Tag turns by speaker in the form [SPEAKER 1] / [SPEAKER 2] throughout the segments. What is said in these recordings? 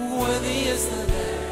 [SPEAKER 1] Worthy is the Lamb.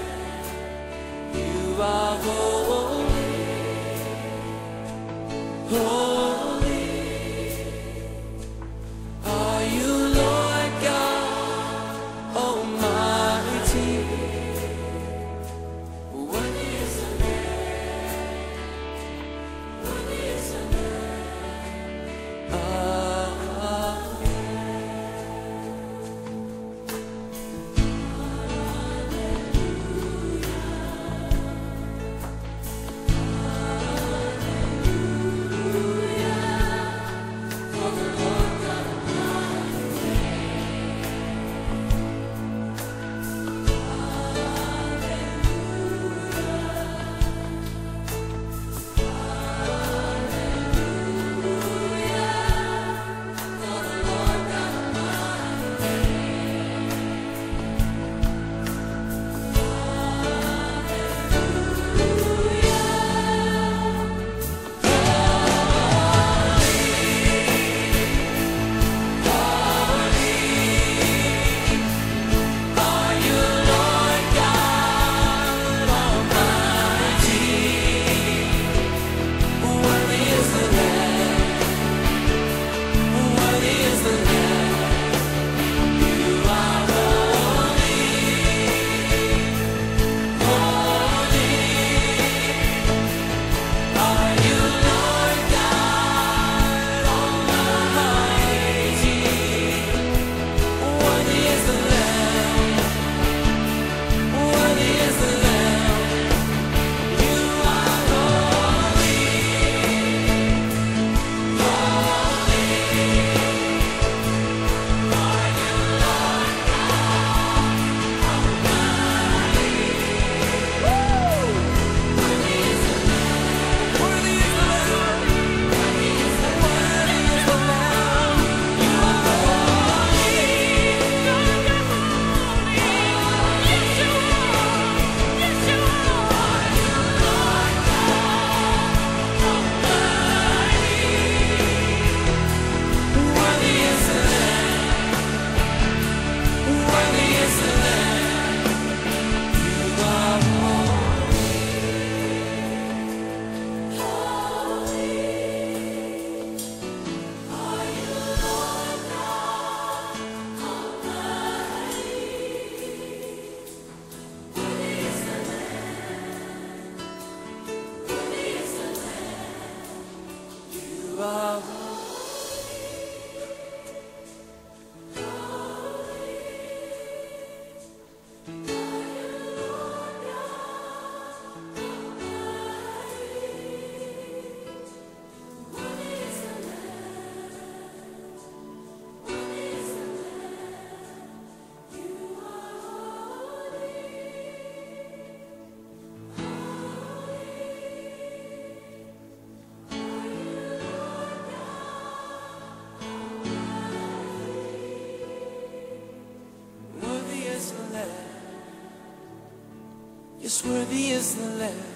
[SPEAKER 1] Yes, worthy is the Lamb.